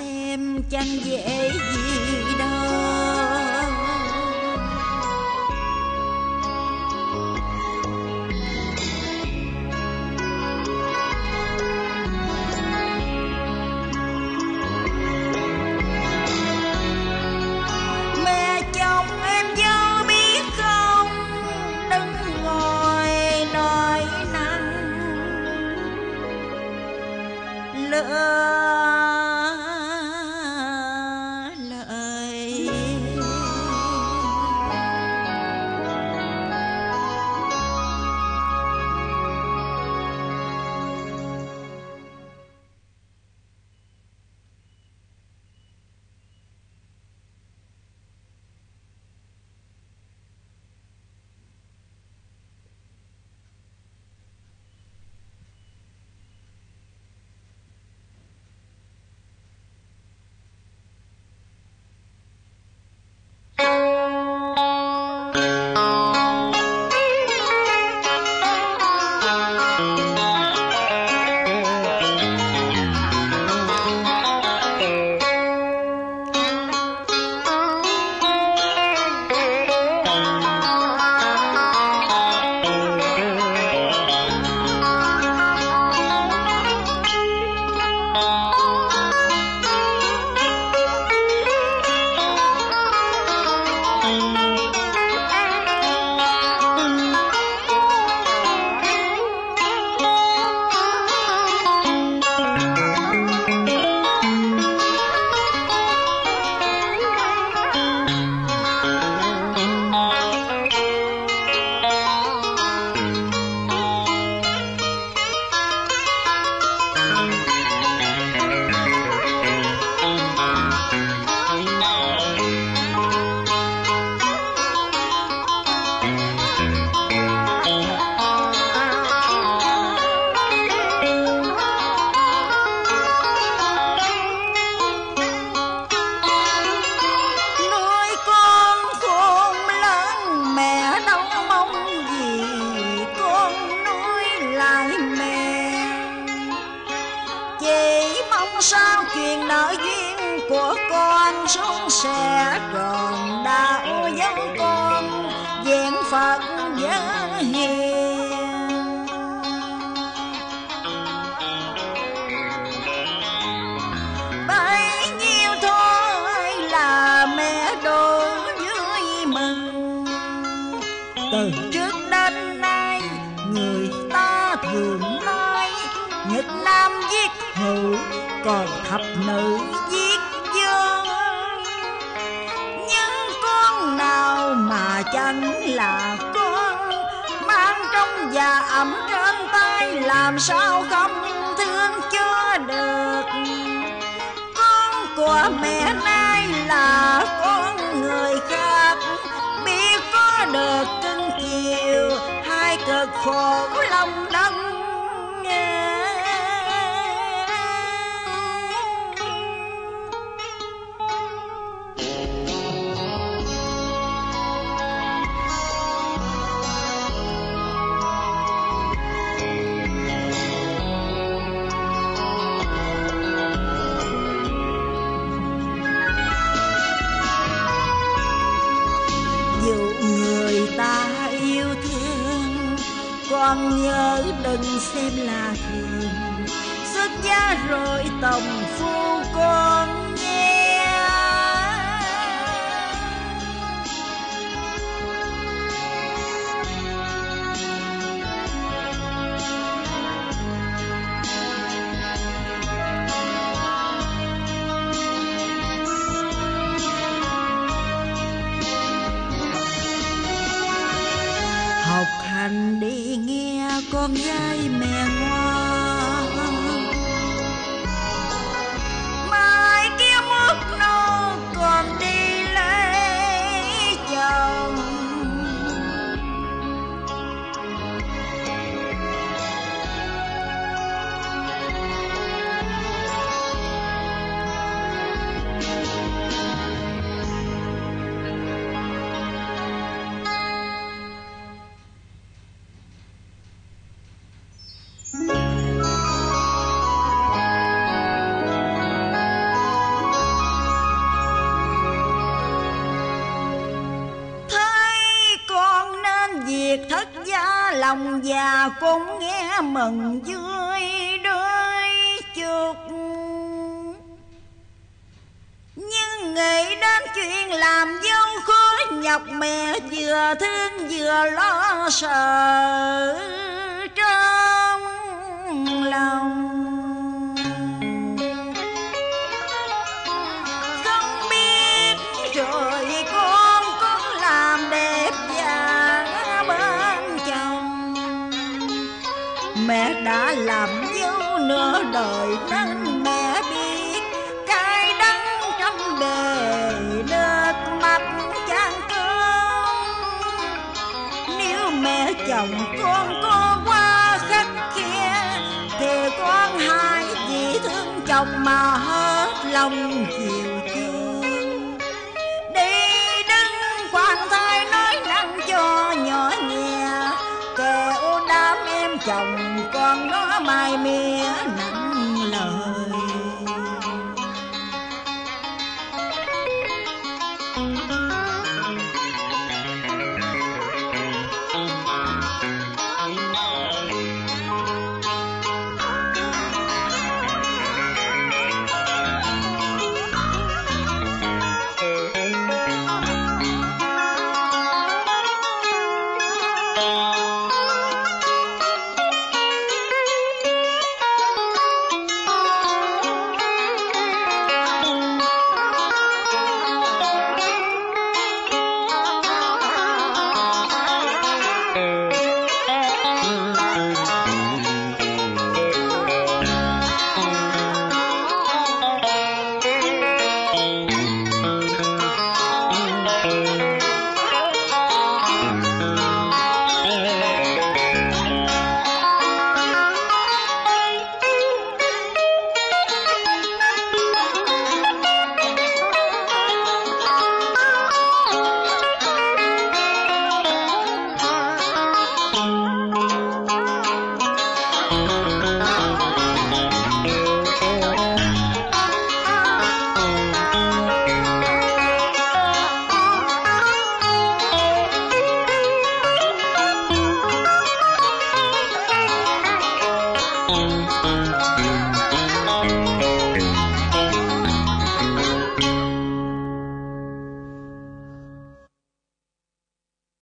xem chẳng dễ gì đâu. Xuống sẽ tròn đạo dấu con diện phật giá hiền. Bấy nhiêu thôi là mẹ đồ vui mừng. Từ trước đến nay, người ta thường nói nhật nam giết hữu còn thập nữ chẳng là con mang trong và ẩm trên tay, làm sao không thương cho được? Con của mẹ nay là con người khác, biết có được cưng chiều, hai cực khổ lòng đắng xem là thường xuất gia rồi tổng phu con nghe con gái mẹ ngoan lòng già cũng nghe mừng vui đôi chút nhưng nghĩ đến chuyện làm dâu khó nhọc mẹ vừa thương vừa lo sợ trong lòng. Đã làm dấu nửa đời nên mẹ biết. Cay đắng trong bề nước mắt chan cơm nếu mẹ chồng con có quá khắc khe thì con hai vì thương chồng mà hết lòng chiều chiều nó mai mía nặng.